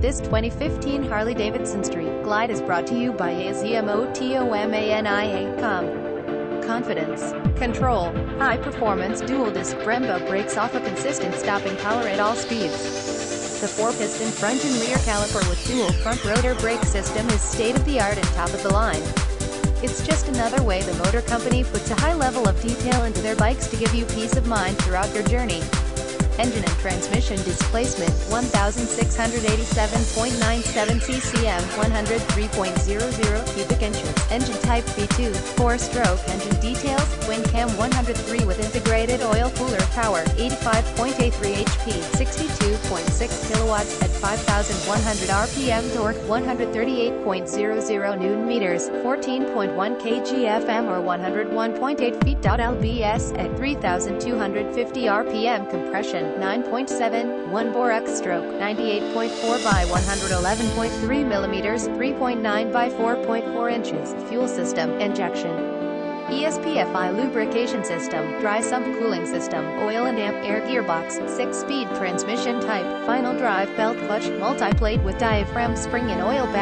This 2015 Harley-Davidson Street Glide is brought to you by AZMOTOMANIA.com. Confidence, control, high performance dual disc Brembo brakes offer a consistent stopping power at all speeds. The four-piston front and rear caliper with dual front rotor brake system is state-of-the-art and top of the line. It's just another way the motor company puts a high level of detail into their bikes to give you peace of mind throughout your journey engine and transmission displacement 1687.97 ccm 103.00 cubic inches. Engine type V2 4-stroke engine details twin cam 103 with integrated power 85.83 HP 62.6 kilowatts at 5100 rpm torque 138.00 newton meters 14.1 kgfm or 101.8 feet. lbs at 3250 rpm compression 9.7, 1 bore X stroke, 98.4 by 111.3 millimeters, 3.9 by 4.4 inches, fuel system, injection. ESPFI lubrication system, dry sump cooling system, oil and amp air gearbox, 6-speed transmission type, final drive belt clutch, multi-plate with diaphragm spring and oil bath.